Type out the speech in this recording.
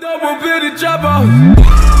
Double bitty chopper.